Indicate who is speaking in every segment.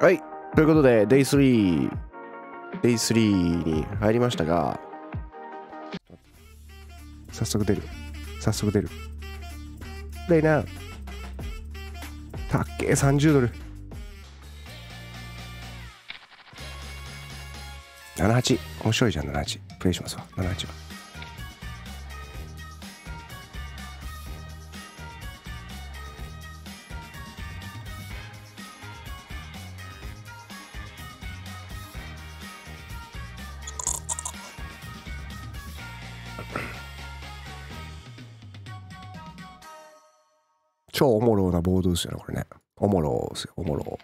Speaker 1: はい。ということで、デイ3、デイ3に入りましたが、早速出る。早速出る。レイナー。たっけえ、30ドル。78。面白いじゃん、78。プレイしますわ、78は。超おもろなボードですよね、これね。おもろですよ、おもろ。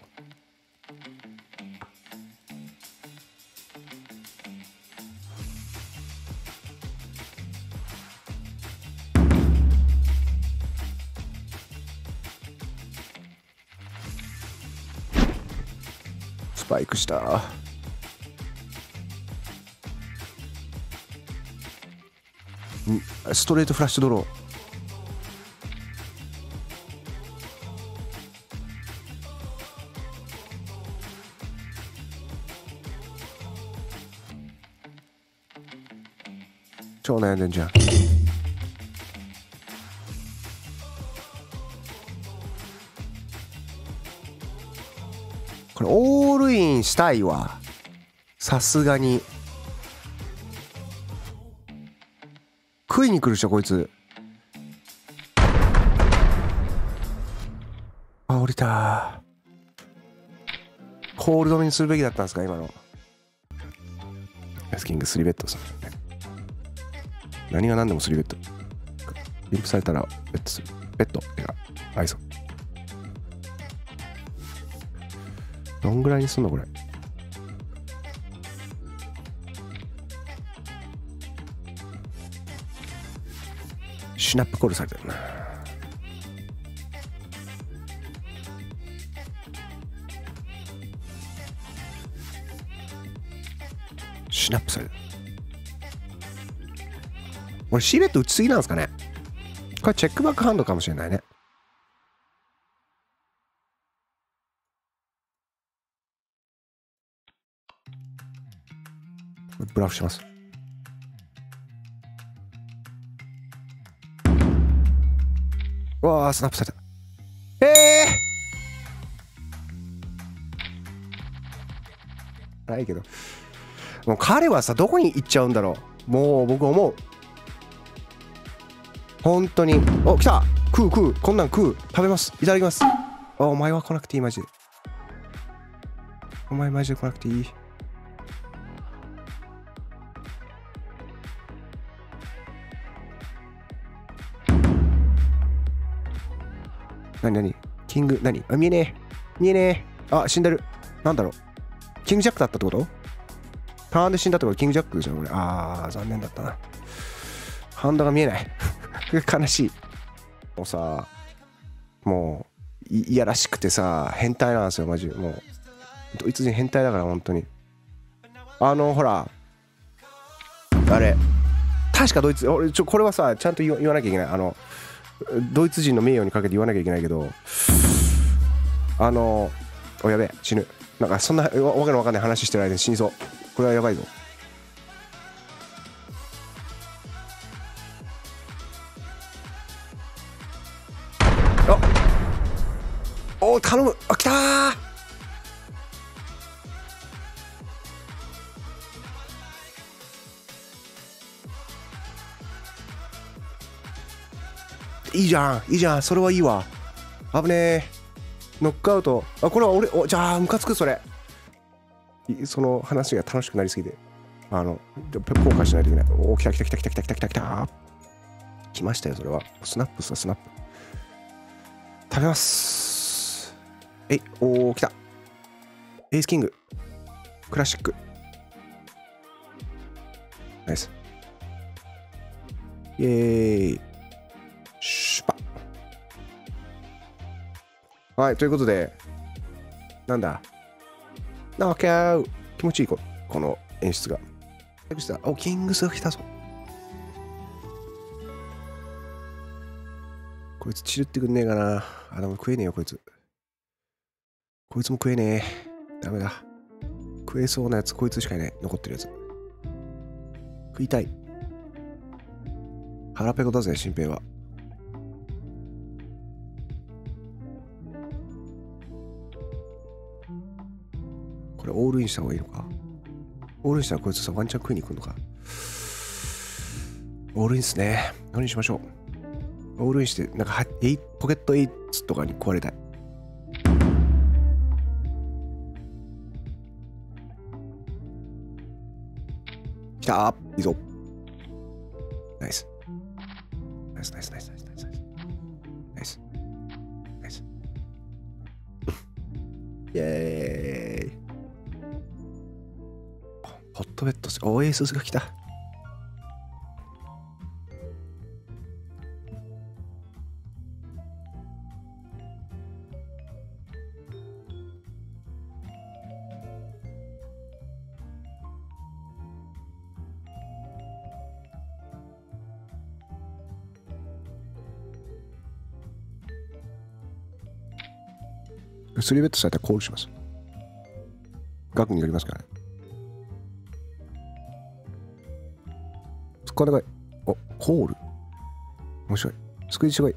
Speaker 1: スパイクした。ストレートフラッシュドロー。悩んでんじゃん。これオールインしたいわ。さすがに。食いに来るでしょ、こいつ。あ、降りた。ホールドにするべきだったんですか、今の。ヤスキング3ベッドさん。何が何でも3ベッド。リンプされたらベッドする。ベッドてか、アイソン。どんぐらいにすんのこれ？シナップコールされてるな。シナップされてる。俺、シーベット打ちすぎなんですかねこれチェックバックハンドかもしれないね。ブラフします。うわあ、スナップされた。ええー、ないけど。もう彼はさ、どこに行っちゃうんだろう。もう僕思う。本当に。お、来た食う食う。こんなん食う。食べます。いただきます。あ、お前は来なくていい、マジで。お前マジで来なくていい。なになにキング、なにあ、見えねえ。見えねえ。あ、死んでる。なんだろう。キングジャックだったってこと？ターンで死んだってこと？キングジャックでしょこれ。あー、残念だったな。ハンドが見えない。悲しい。もうさ、もう、いやらしくてさ、変態なんですよ、マジ。もう、ドイツ人変態だから、本当に。あの、ほら、あれ、確かドイツ、俺、ちょ、これはさ、ちゃんと言わなきゃいけない。あの、ドイツ人の名誉にかけて言わなきゃいけないけど、あの、おやべ、死ぬ。なんか、そんなわわけのわかんない話してる間に死にそう。これはやばいぞ。いいじゃんいいじゃんそれはいいわ。危ねえ。ノックアウト。あこれは俺おじゃあムカつくそれ。その話が楽しくなりすぎて。あの後悔しないといけない。お来た来た来た来た来た来た来た来た。来ましたよそれは。スナップさスナップ。食べます。えいおお来た。エースキング。クラシック。ナイス。イエーイ。はいということでなんだ？ノックアウ気持ちいいここの演出がおキングスが来たぞこいつ散るってくんねえかなあ、でも食えねえよ、こいつ。こいつも食えねえ。ダメだ。食えそうなやつ、こいつしかいない。残ってるやつ。食いたい。腹ペコだぜ、新平は。これオールインした方がいいのか？オールインしたらこいつさ、ワンチャン食いに行くのか？オールインっすね。何にしましょう。オールインして、なんかはエイ pocket eights とかにコールされたい。来たいいぞ。ナイス。ナイスナイスナイスナイスナイスナイス。ナイス。ナイス。イェ ーイ。ットベッドス、オーエースが来た。スリーベッドされたらコールします。額によりますからね。突っ込んでこい。お、コール面白い。スクイーしてこい。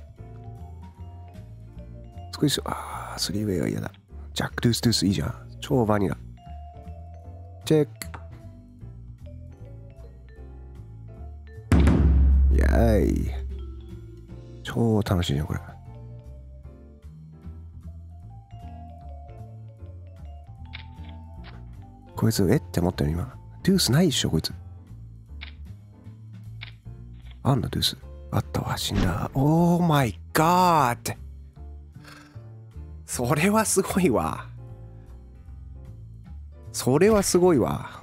Speaker 1: スクイーし、あー、スリーウェイは嫌だ。ジャック・ドゥース・ドゥースいいじゃん。超バニラ。チェック。イェーイ。超楽しいよ、これ。こいつ、えって思ったよ、今。ドゥースないっしょ、こいつ。あんの、ドゥース。あったわ、死んだ。オーマイガーそれはすごいわ。それはすごいわ。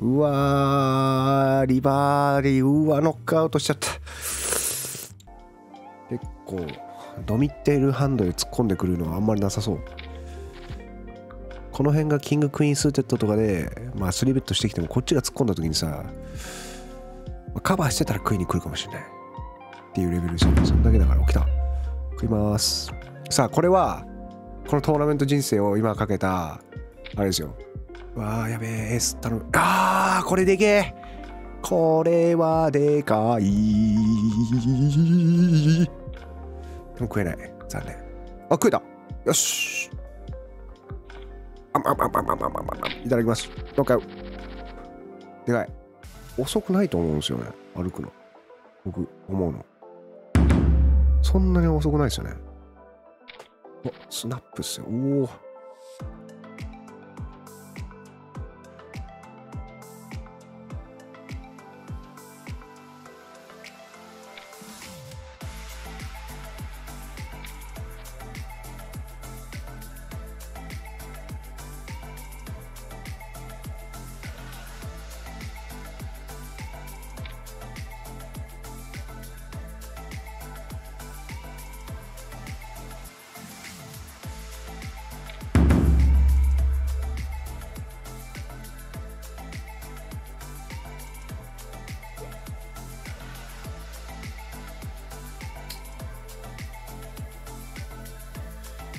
Speaker 1: うわー、リバーリー、うわ、ノックアウトしちゃった。結構、ドミってるハンドで突っ込んでくるのはあんまりなさそう。この辺が King Queen suited とかで、まあ、スリーベットしてきても、こっちが突っ込んだ時にさ、まあ、カバーしてたら食いに来るかもしれない。っていうレベルですよそんだけだから起きた。食います。さあこれはこのトーナメント人生を今かけたあれですよ。わあやべえエ頼む。あーこれでけえこれはでかい。でも食えない。残念。あ食えた。よし。あまあまあまあまあまあまあまあいただきますどうかでかい遅くないと思うんですよね。歩くの。僕、思うの。そんなに遅くないですよね。スナップっすよ。おお。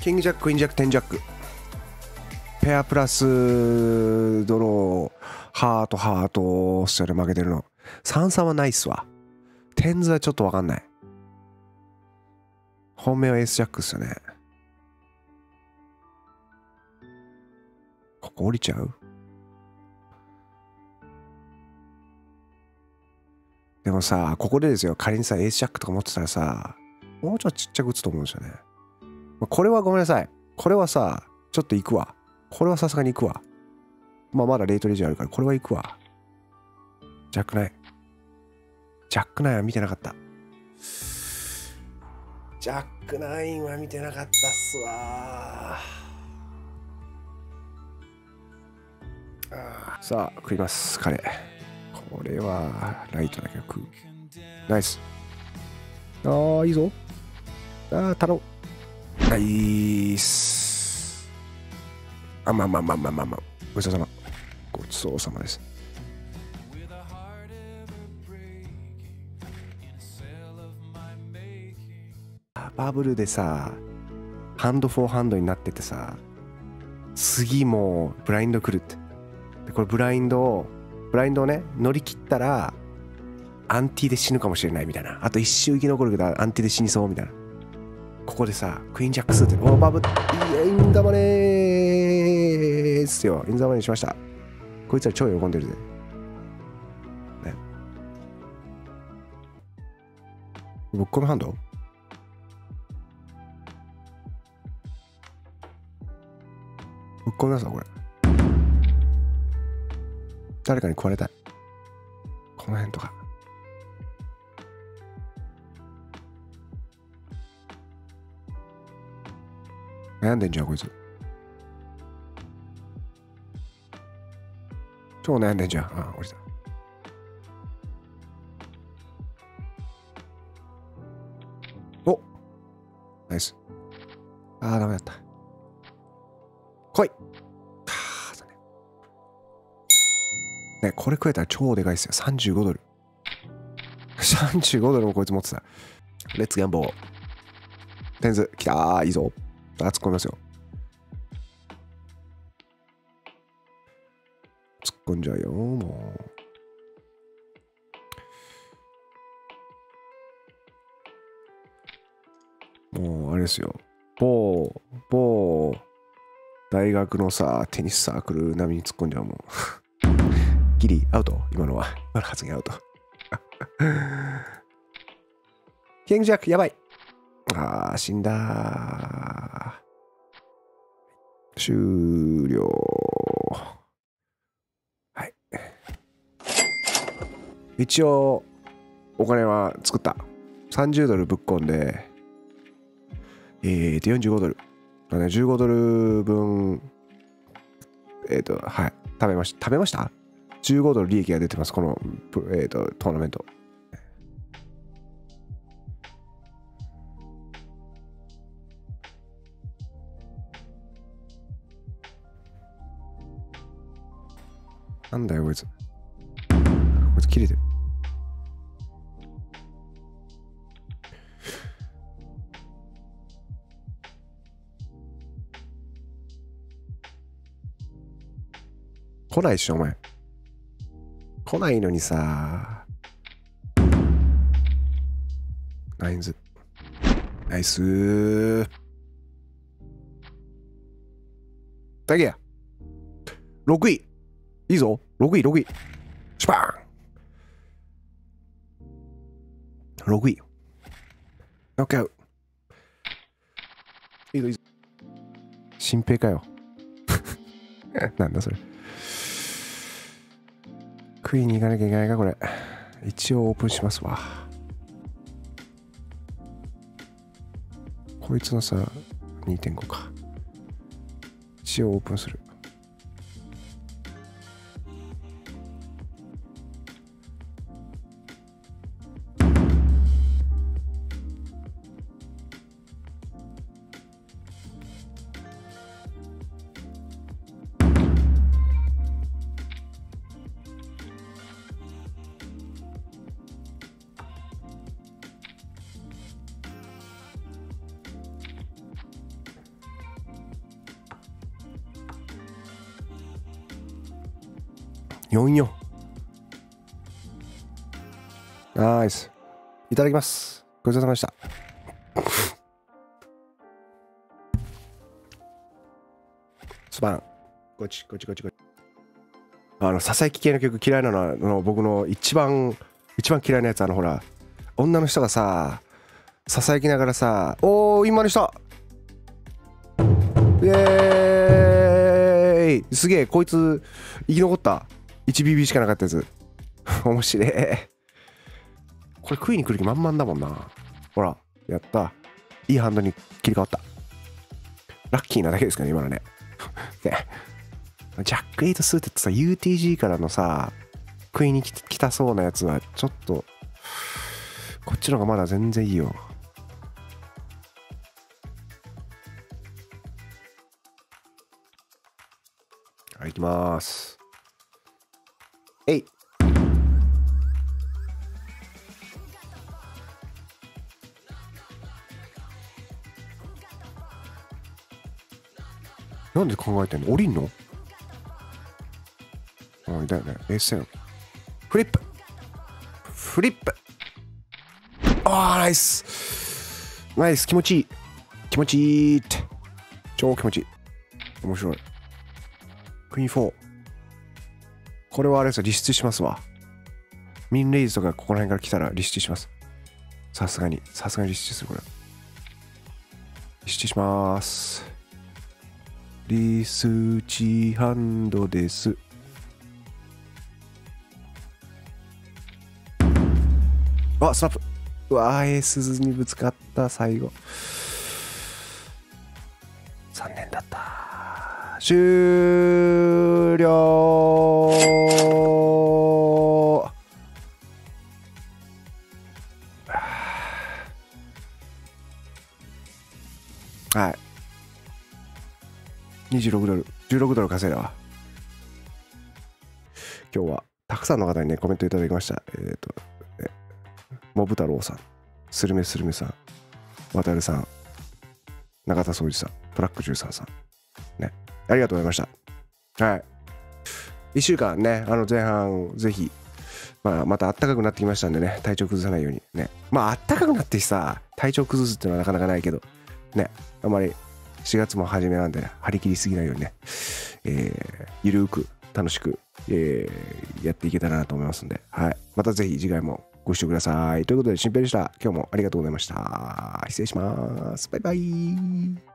Speaker 1: キングジャック、インジャック、テンジャック。ペアプラスドロー、ハート、ハート、それ負けてるの。三3はないっすわ。テンズはちょっとわかんない。本命はエースジャックっすよね。ここ降りちゃう？でもさ、ここでですよ、仮にさ、エースジャックとか持ってたらさ、もうちょっとちっちゃく打つと思うんですよね。これはごめんなさい。これはさ、ちょっと行くわ。これはさすがに行くわ。まあまだレートレジあるから、これは行くわ。ジャックナイン。ジャックナインは見てなかった。ジャックナインは見てなかったっすわさあ、食います、カレー。これは、ライトだけど食う。ナイス。ああ、いいぞ。ああ、頼む。ナイス。あ、まあまあまあまあまあまあ。ごちそうさま。ごちそうさまです。バブルでさ、ハンドフォーハンドになっててさ次もブラインド来るってでこれブラインドをブラインドをね乗り切ったらアンティで死ぬかもしれないみたいなあと一周生き残るけどアンティで死にそうみたいなここでさクイーンジャックスっておバブいやインザマネーっすよ。インザマネーしました。こいつら超喜んでるぜ。ね。ぶっ込みハンドぶっ込みますわこれ。誰かに食われたい。この辺とか。悩んでんじゃんこいつ。超悩んでんじゃん。あ落ちたおナイス。あーダメだった。来い。あー残念。ねこれ食えたら超でかいっすよ。35ドル。35ドルもこいつ持ってた。 Let's gamble。 Tens。来たーいいぞ。あ突っ込みますよ。突っ込んじゃうよもう。もうあれですよ。某某大学のさテニスサークル並みに突っ込んじゃうもん。ギリアウト今のは。今の発言アウト。キングジャックやばい。ああ、死んだ。終了。はい。一応、お金は作った。30ドルぶっ込んで、えーと、45ドル。ね、15ドル分、えっ、ー、と、はい。食べました。食べました ?15 ドル利益が出てます。この、えっ、ー、と、トーナメント。んだよ、こいつ。こいつ切れてる。来ないしょ、お前。来ないのにさ。ナインズ。ナイスー。だけや。6位。いいぞ。6位、6位。シュパーン !6 位。ノックアウト。いいぞ、いいぞ。新兵かよ。なんだそれ。クイーンに行かなきゃいけないか、これ。一応オープンしますわ。こいつのさ、2.5か。一応オープンする。44ナイス。いただきます。ごちそうさまでした。スパンこっちこっちこっちこっち。あの佐々木系の曲嫌いなのはの僕の一番一番嫌いなやつあのほら女の人がさささやきながらさ「おー今の人。イエーイ。すげえこいつ生き残った 1BB しかなかったやつ。面白い。これ食いに来る気満々だもんな。ほら、やった。いいハンドに切り替わった。ラッキーなだけですかね、今のね。ジャック8スーツってさ、UTG からのさ、食いに来たそうなやつは、ちょっと、こっちの方がまだ全然いいよ。はい、行きます。えいなんで考えてんの？降りんの？うん、だよね。エッセン。フリップフリップあー、ナイスナイス気持ちいい気持ちいいって。超気持ちいい。面白い。クイーン4。これはあれですよ、離出しますわ。ミンレイズとかここら辺から来たら離出します。さすがに、さすがに離出する、これ。離出します。リスチハンドです。あ、スナップ。うわー、エースにぶつかった、最後。残念だった。終了はい。26ドル、16ドル稼いだわ。今日はたくさんの方にね、コメントいただきました。えっ、と、えモブ太郎さん、スルメスルメさん、渡るさん、中田総司さん、トラック13さん。ね。ありがとうございました。はい。1週間ね、あの前半、ぜひ、まあ、また暖かくなってきましたんでね、体調崩さないようにね。まあ、暖かくなってさ、体調崩すっていうのはなかなかないけど、ね、あんまり4月も初めなんで、張り切りすぎないようにね、えー、ゆるーく、楽しく、えーやっていけたらなと思いますんで、はい。またぜひ次回もご視聴ください。ということで、新平でした。今日もありがとうございました。失礼します。バイバイ。